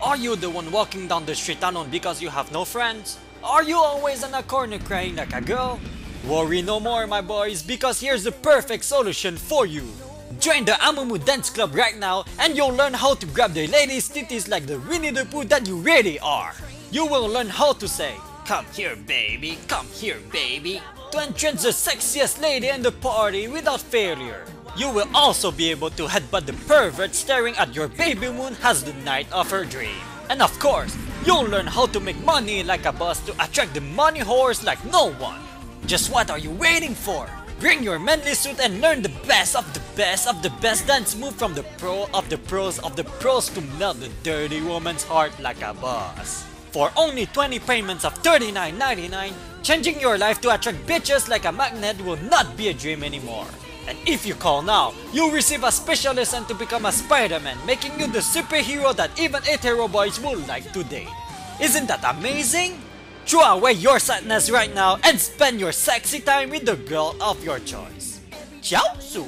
Are you the one walking down the street alone because you have no friends? Are you always in a corner crying like a girl? Worry no more my boys because here's the perfect solution for you. Join the Amumu Dance Club right now and you'll learn how to grab the ladies' titties like the Winnie the Pooh that you really are. You will learn how to say, Come here baby, come here baby, to entrance the sexiest lady in the party without failure. You will also be able to headbutt the pervert staring at your baby moon as the knight of her dream. And of course, you'll learn how to make money like a boss to attract the money horse like no one. Just what are you waiting for? Bring your manly suit and learn the best of the best of the best dance move from the pro of the pros of the pros to melt the dirty woman's heart like a boss. For only 20 payments of $39.99, changing your life to attract bitches like a magnet will not be a dream anymore. And if you call now, you'll receive a special lesson to become a Spider-Man, making you the superhero that even hetero boys would like to date. Isn't that amazing? Throw away your sadness right now and spend your sexy time with the girl of your choice. Ciao, Su!